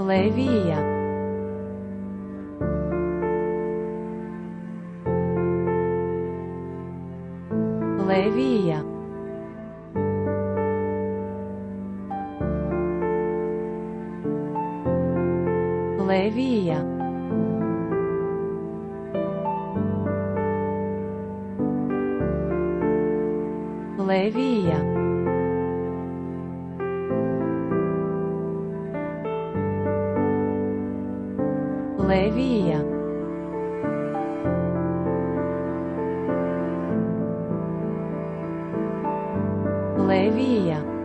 Levia. Levia. Levia. Levia. Levija. Levija.